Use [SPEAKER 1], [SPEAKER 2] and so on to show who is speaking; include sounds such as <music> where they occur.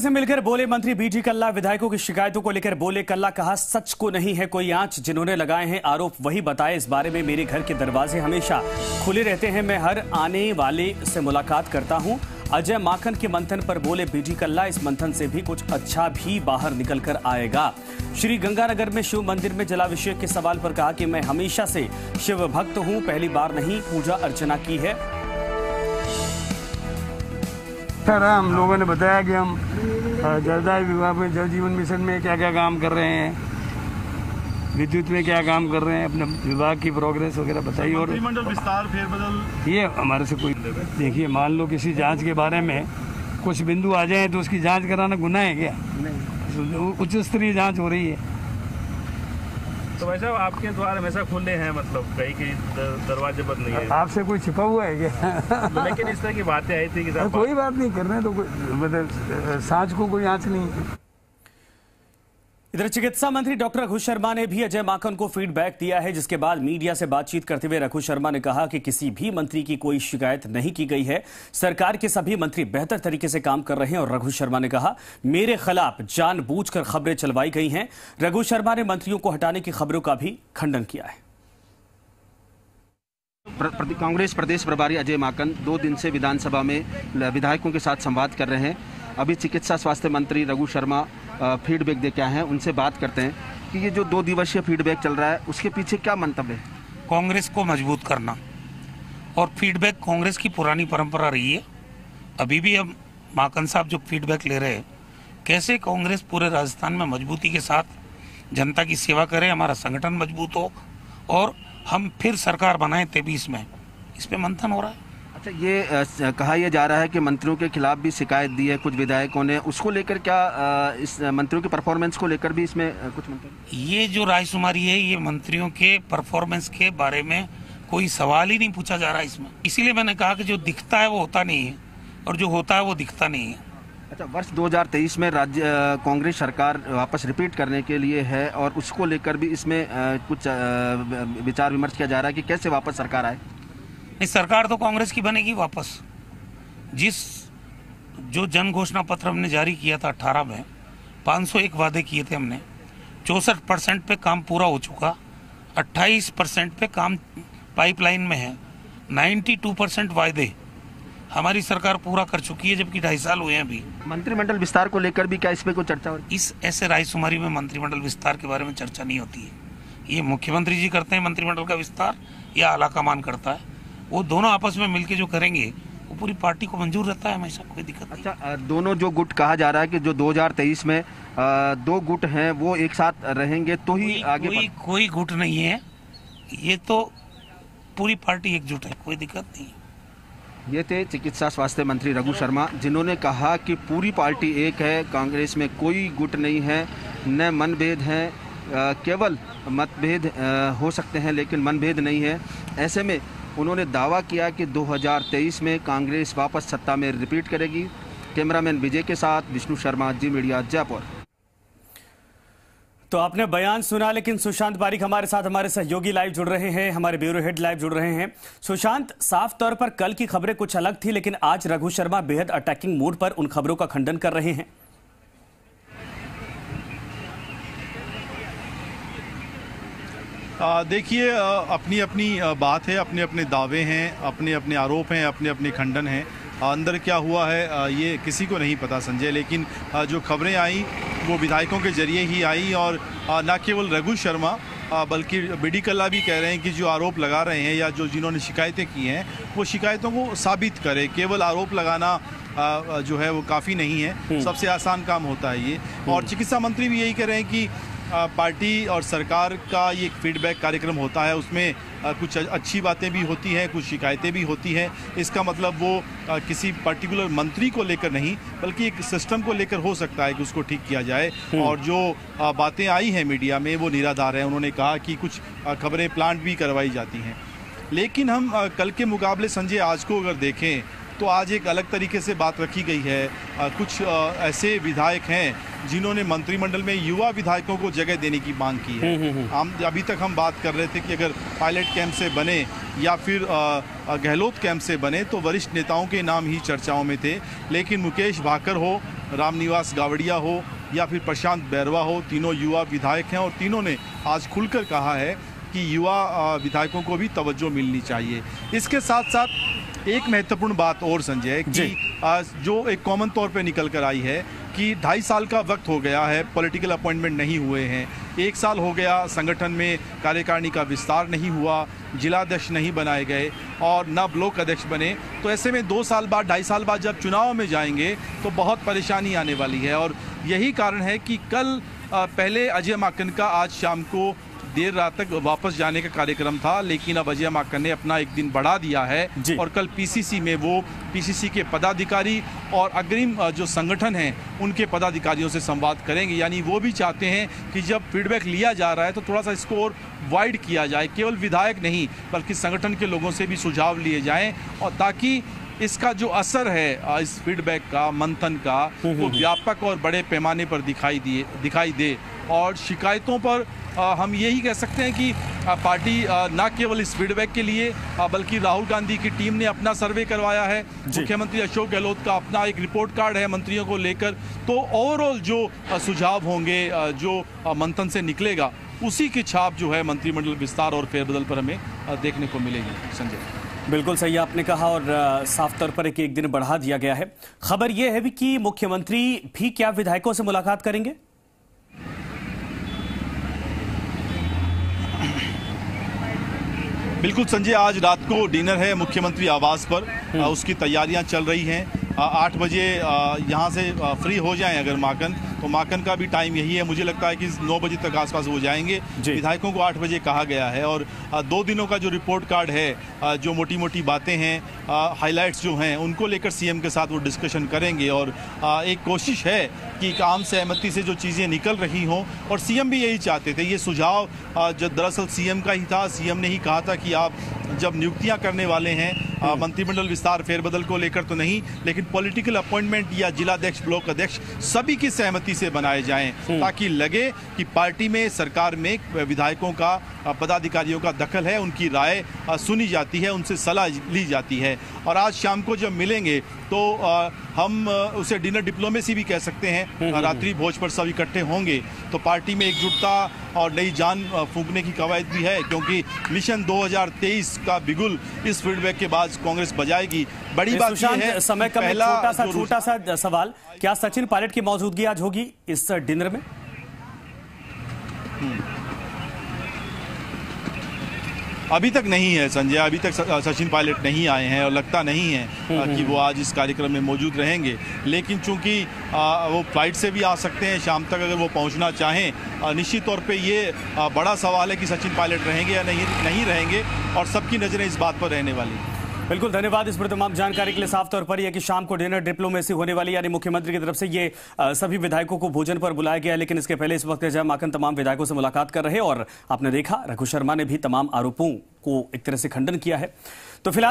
[SPEAKER 1] से मिलकर बोले मंत्री बीटी कल्ला, विधायकों की शिकायतों को लेकर बोले कल्ला, कहा, सच को नहीं है कोई आँच। जिन्होंने लगाए हैं आरोप, वही बताए इस बारे में मेरे घर के दरवाजे हमेशा खुले रहते हैं। मैं हर आने वाले से मुलाकात करता हूँ। अजय माखन के मंथन पर बोले बीटी कल्ला, इस मंथन से भी कुछ अच्छा भी बाहर निकल कर आएगा। श्री गंगानगर में शिव मंदिर में जलाभिषेक के सवाल पर कहा कि मैं हमेशा से शिव भक्त हूँ, पहली बार नहीं पूजा अर्चना की है।
[SPEAKER 2] सर हम लोगों ने बताया कि हम जलदाय विभाग में जल जीवन मिशन में क्या क्या काम कर रहे हैं। विद्युत में क्या काम कर रहे हैं अपने विभाग की प्रोग्रेस वगैरह बताइए और
[SPEAKER 3] विस्तार फेरबदल।
[SPEAKER 2] ये हमारे से कोई देखिए मान लो किसी जाँच के बारे में कुछ बिंदु आ जाए तो उसकी जाँच कराना गुनाह है क्या? नहीं। उच्च स्तरीय जाँच हो रही है।
[SPEAKER 3] तो भाई साहब आपके द्वार हमेशा खुले हैं मतलब कहीं के दरवाजे बंद नहीं है।
[SPEAKER 2] आपसे कोई छिपा हुआ है क्या? <laughs>
[SPEAKER 3] लेकिन इस तरह की बातें आई थी कि
[SPEAKER 2] कोई बात नहीं कर रहे हैं तो कोई मतलब सांच को कोई आँच नहीं।
[SPEAKER 1] इधर चिकित्सा मंत्री डॉक्टर रघु शर्मा ने भी अजय माकन को फीडबैक दिया है, जिसके बाद मीडिया से बातचीत करते हुए रघु शर्मा ने कहा कि किसी भी मंत्री की कोई शिकायत नहीं की गई है। सरकार के सभी मंत्री बेहतर तरीके से काम कर रहे हैं और रघु शर्मा ने कहा, मेरे खिलाफ जानबूझकर खबरें चलवाई गई हैं। रघु शर्मा ने मंत्रियों को हटाने की खबरों का भी खंडन किया है।
[SPEAKER 4] कांग्रेस प्रदेश प्रभारी अजय माकन दो दिन से विधानसभा में विधायकों के साथ संवाद कर रहे हैं। अभी चिकित्सा स्वास्थ्य मंत्री रघु शर्मा फीडबैक दे के आए हैं, उनसे बात करते हैं कि ये जो दो दिवसीय फीडबैक चल रहा है, उसके पीछे क्या मंतव्य है?
[SPEAKER 5] कांग्रेस को मज़बूत करना। और फीडबैक कांग्रेस की पुरानी परंपरा रही है। अभी भी हम माकन साहब जो फीडबैक ले रहे हैं, कैसे कांग्रेस पूरे राजस्थान में मजबूती के साथ जनता की सेवा करे, हमारा संगठन मज़बूत हो, और हम फिर सरकार बनाए तेईस में। इस पर मंथन हो रहा है।
[SPEAKER 4] अच्छा ये कहा यह जा रहा है कि मंत्रियों के खिलाफ भी शिकायत दी है कुछ विधायकों ने। उसको लेकर क्या इस मंत्रियों के परफॉर्मेंस को लेकर भी इसमें कुछ मंत्री
[SPEAKER 5] ये जो रायशुमारी है ये मंत्रियों के परफॉर्मेंस के बारे में कोई सवाल ही नहीं पूछा जा रहा इसमें। इसीलिए मैंने कहा कि जो दिखता है वो होता नहीं है और जो होता है वो दिखता नहीं है।
[SPEAKER 4] अच्छा वर्ष 2023 में राज्य कांग्रेस सरकार वापस रिपीट करने के लिए है और उसको लेकर भी इसमें अ, कुछ अ, विचार विमर्श किया जा रहा है कि कैसे वापस सरकार आए?
[SPEAKER 5] नहीं सरकार तो कांग्रेस की बनेगी वापस। जिस जो जन घोषणा पत्र हमने जारी किया था 18 में 501 वादे किए थे हमने चौसठ परसेंट पे काम पूरा हो चुका 28 परसेंट पे काम पाइपलाइन में है 92 परसेंट वायदे हमारी सरकार पूरा कर चुकी है जबकि ढाई साल हुए हैं अभी।
[SPEAKER 4] मंत्रिमंडल विस्तार को लेकर भी क्या इस पे कोई चर्चा हो रही
[SPEAKER 5] इस ऐसे रायशुमारी में मंत्रिमंडल विस्तार के बारे में चर्चा नहीं होती है। ये मुख्यमंत्री जी करते हैं मंत्रिमंडल का विस्तार या आला कमान करता है? वो दोनों आपस में मिलके जो करेंगे वो पूरी पार्टी को मंजूर रहता है हमेशा कोई दिक्कत
[SPEAKER 4] अच्छा अ, दोनों जो गुट कहा जा रहा है कि जो 2023 में दो गुट हैं वो एक साथ रहेंगे तो ही
[SPEAKER 5] कोई,
[SPEAKER 4] आगे
[SPEAKER 5] कोई कोई गुट नहीं है। ये तो पूरी पार्टी एकजुट है कोई दिक्कत नहीं
[SPEAKER 4] ये थे चिकित्सा स्वास्थ्य मंत्री रघु शर्मा जिन्होंने कहा कि पूरी पार्टी एक है कांग्रेस में कोई गुट नहीं है न मनभेद है केवल मतभेद हो सकते हैं लेकिन मनभेद नहीं है। ऐसे में उन्होंने दावा किया कि 2023 में कांग्रेस वापस सत्ता में रिपीट करेगी। कैमरामैन विजय के साथ विष्णु शर्मा, जी मीडिया, जयपुर।
[SPEAKER 1] तो आपने बयान सुना, लेकिन सुशांत बारिक हमारे साथ हमारे सहयोगी लाइव जुड़ रहे हैं, हमारे ब्यूरो हेड लाइव जुड़ रहे हैं। सुशांत, साफ़ तौर पर कल की खबरें कुछ अलग थी, लेकिन आज रघु शर्मा बेहद अटैकिंग मूड पर उन खबरों का खंडन कर रहे हैं।
[SPEAKER 3] देखिए अपनी अपनी बात है अपने अपने दावे हैं अपने अपने आरोप हैं अपने अपने खंडन हैं। अंदर क्या हुआ है ये किसी को नहीं पता संजय लेकिन जो खबरें आई वो विधायकों के ज़रिए ही आई और न केवल रघु शर्मा बल्कि बीडी कल्ला भी कह रहे हैं कि जो आरोप लगा रहे हैं या जो जिन्होंने शिकायतें की हैं वो शिकायतों को साबित करें। केवल आरोप लगाना जो है वो काफ़ी नहीं है। सबसे आसान काम होता है ये। और चिकित्सा मंत्री भी यही कह रहे हैं कि पार्टी और सरकार का ये एक फीडबैक कार्यक्रम होता है उसमें कुछ अच्छी बातें भी होती हैं कुछ शिकायतें भी होती हैं। इसका मतलब वो किसी पर्टिकुलर मंत्री को लेकर नहीं बल्कि एक सिस्टम को लेकर हो सकता है कि उसको ठीक किया जाए। और जो बातें आई हैं मीडिया में वो निराधार हैं। उन्होंने कहा कि कुछ खबरें प्लांट भी करवाई जाती हैं। लेकिन हम कल के मुकाबले संजय आज को अगर देखें तो आज एक अलग तरीके से बात रखी गई है। आ, कुछ आ, ऐसे विधायक हैं जिन्होंने मंत्रिमंडल में युवा विधायकों को जगह देने की मांग की है। हम अभी तक हम बात कर रहे थे कि अगर पायलट कैंप से बने या फिर गहलोत कैंप से बने तो वरिष्ठ नेताओं के नाम ही चर्चाओं में थे। लेकिन मुकेश भाकर हो रामनिवास गावड़िया हो या फिर प्रशांत बैरवा हो तीनों युवा विधायक हैं और तीनों ने आज खुलकर कहा है कि युवा विधायकों को भी तवज्जो मिलनी चाहिए। इसके साथ साथ एक महत्वपूर्ण बात और संजय
[SPEAKER 1] जी।
[SPEAKER 3] कि जो एक कॉमन तौर पे निकल कर आई है कि ढाई साल का वक्त हो गया है पॉलिटिकल अपॉइंटमेंट नहीं हुए हैं। एक साल हो गया संगठन में कार्यकारिणी का विस्तार नहीं हुआ जिलाध्यक्ष नहीं बनाए गए और न ब्लॉक अध्यक्ष बने। तो ऐसे में दो साल बाद ढाई साल बाद जब चुनाव में जाएँगे तो बहुत परेशानी आने वाली है। और यही कारण है कि कल पहले अजय माकन का आज शाम को देर रात तक वापस जाने का कार्यक्रम था लेकिन अब अजय माकन ने अपना एक दिन बढ़ा दिया है और कल पीसीसी में वो पीसीसी के पदाधिकारी और अग्रिम जो संगठन हैं उनके पदाधिकारियों से संवाद करेंगे। यानी वो भी चाहते हैं कि जब फीडबैक लिया जा रहा है तो थोड़ा सा इसको और वाइड किया जाए। केवल विधायक नहीं बल्कि संगठन के लोगों से भी सुझाव लिए जाएँ और ताकि इसका जो असर है इस फीडबैक का मंथन का वो व्यापक और बड़े पैमाने पर दिखाई दिए दिखाई दे। और शिकायतों पर हम यही कह सकते हैं कि पार्टी न केवल इस फीडबैक के लिए बल्कि राहुल गांधी की टीम ने अपना सर्वे करवाया है। मुख्यमंत्री अशोक गहलोत का अपना एक रिपोर्ट कार्ड है मंत्रियों को लेकर। तो ओवरऑल जो सुझाव होंगे जो मंथन से निकलेगा उसी की छाप जो है मंत्रिमंडल विस्तार और फेरबदल पर हमें देखने को मिलेगी। संजय।
[SPEAKER 1] बिल्कुल सही आपने कहा और साफ़ तौर पर एक एक दिन बढ़ा दिया गया है। खबर यह है भी कि मुख्यमंत्री भी क्या विधायकों से मुलाकात करेंगे?
[SPEAKER 3] बिल्कुल संजय आज रात को डिनर है मुख्यमंत्री आवास पर। आ, उसकी तैयारियाँ चल रही हैं। आठ बजे यहाँ यहाँ से फ्री हो जाएँ अगर माकन। तो माकन का भी टाइम यही है। मुझे लगता है कि नौ बजे तक आसपास वो जाएँगे। विधायकों को आठ बजे कहा गया है और दो दिनों का जो रिपोर्ट कार्ड है जो मोटी मोटी बातें हैं हाईलाइट्स जो हैं उनको लेकर सीएम के साथ वो डिस्कशन करेंगे और एक कोशिश है कि आम सहमति से जो चीज़ें निकल रही हों और सीएम भी यही चाहते थे। ये सुझाव जो दरअसल सीएम का ही था। सीएम ने ही कहा था कि आप जब नियुक्तियाँ करने वाले हैं मंत्रिमंडल विस्तार फेरबदल को लेकर तो नहीं लेकिन पॉलिटिकल अपॉइंटमेंट या जिलाध्यक्ष ब्लॉक अध्यक्ष सभी की सहमति से बनाए जाएँ ताकि लगे कि पार्टी में सरकार में विधायकों का पदाधिकारियों का दखल है उनकी राय सुनी जाती है उनसे सलाह ली जाती है। और आज शाम को जब मिलेंगे तो हम उसे डिनर डिप्लोमेसी भी कह सकते हैं रात्रि भोज पर सब इकट्ठे होंगे तो पार्टी में एकजुटता और नई जान फूकने की कवायद भी है क्योंकि मिशन 2023 का बिगुल इस फीडबैक के बाद कांग्रेस बजाएगी। बड़ी बात यह है
[SPEAKER 1] समय
[SPEAKER 3] का
[SPEAKER 1] है छोटा सा छोटा सा सवाल। क्या सचिन पायलट की मौजूदगी आज होगी इस डिनर में?
[SPEAKER 3] अभी तक नहीं है संजय। अभी तक सचिन पायलट नहीं आए हैं और लगता नहीं है कि वो आज इस कार्यक्रम में मौजूद रहेंगे। लेकिन चूँकि वो फ़्लाइट से भी आ सकते हैं शाम तक अगर वो पहुँचना चाहें निश्चित तौर पे ये बड़ा सवाल है कि सचिन पायलट रहेंगे या नहीं नहीं रहेंगे और सबकी नज़रें इस बात पर रहने वाली हैं।
[SPEAKER 1] बिल्कुल, धन्यवाद इस पर तमाम जानकारी के लिए। साफ़ तौर पर यह कि शाम को डिनर डिप्लोमेसी होने वाली यानी मुख्यमंत्री की तरफ़ से ये सभी विधायकों को भोजन पर बुलाया गया लेकिन इसके पहले इस वक्त जय माकन तमाम विधायकों से मुलाकात कर रहे और आपने देखा, रघु शर्मा ने भी तमाम आरोपों को एक तरह से खंडन किया है। तो फ़िलहाल